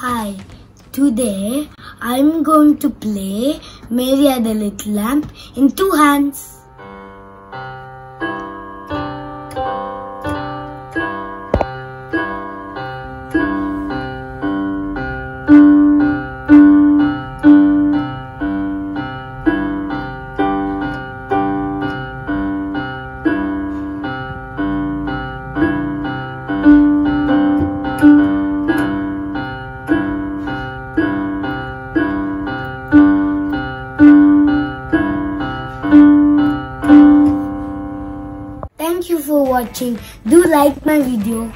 Hi, today I'm going to play Mary had a little lamb in two hands. Thank you for watching. Do like my video.